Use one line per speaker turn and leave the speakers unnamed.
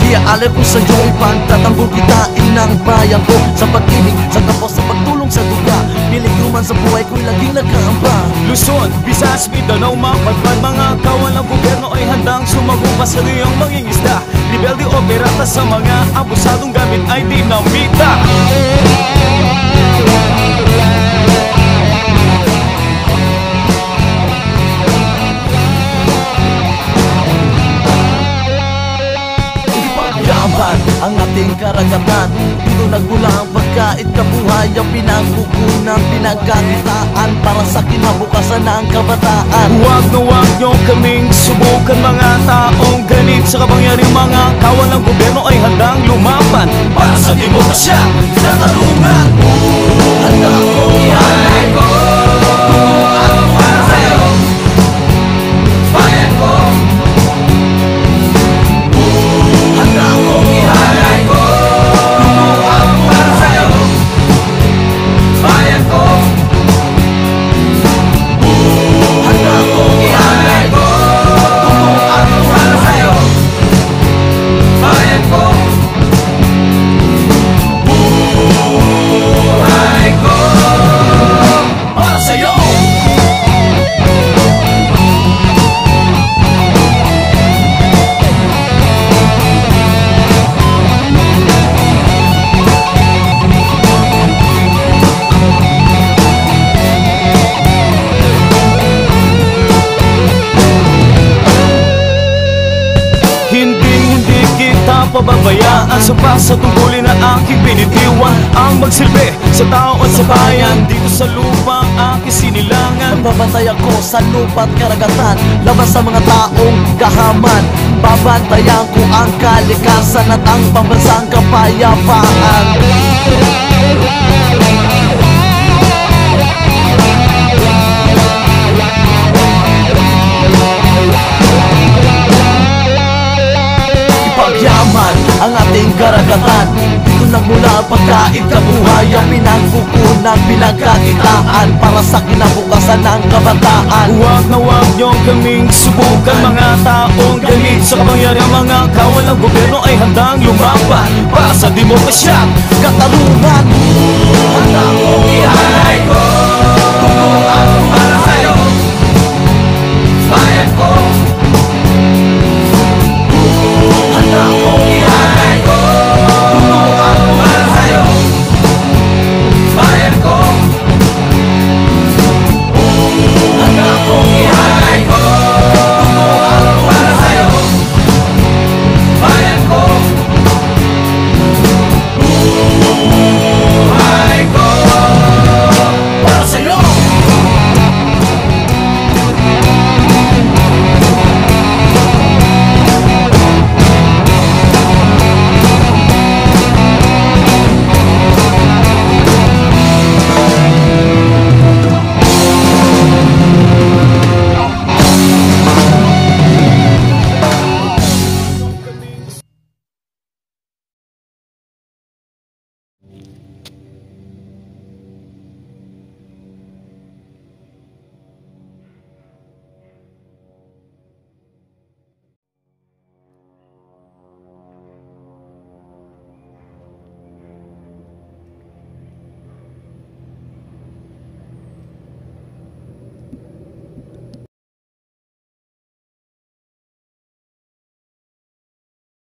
Di alam ko sa iyo ipagtatanggol kita inang bayan ko. Sa pag-ibig, sa kapos, sa pagtulong sa duga. Piling man sa buhay ko'y laging nagkaamba.
Luzon, Visayas, Mindanao, Mapagpag Mga kawan ng gobyerno ay handang sumagumpa sa riyong mangingisda Rebelde o pirata sa mga abusadong gamit ay dinamita
Ipagyaman ang ating karagatan. Dito nagmula ang pagkait kabuhay Ang pinagkukunan, pinagkakitaan. Para sa kinabukasan ng kabataan.
Huwag na huwag nyo kaming subukan mga taong ganit Sa kapangyariang mga kawan. Ng gobyerno ay handang lumaban. Para sa demokrasya, katarungan
Handa akong ihalay ko Handa
pababayaan Sumpa sa tungkulin na aking binitiwan Ang magsilbi sa tao at sa bayan Dito sa lupa aking sinilangan.
Magbabantay ako sa lupa't karagatan Laban sa mga taong kahaman. Babantayan ko ang kalikasan At ang pambansang kapayapaan pagkait kabuhay Ang pinagkukunan, pinagkakitaan Para sa kinabukasan ng kabataan.
Huwag na huwag nyo kaming subukan Mga taong ganit sa kapangyariang mga kawal ng gobyerno ay handang lumaban Para sa demokrasya,
Katarungan. Handa akong ihalay ko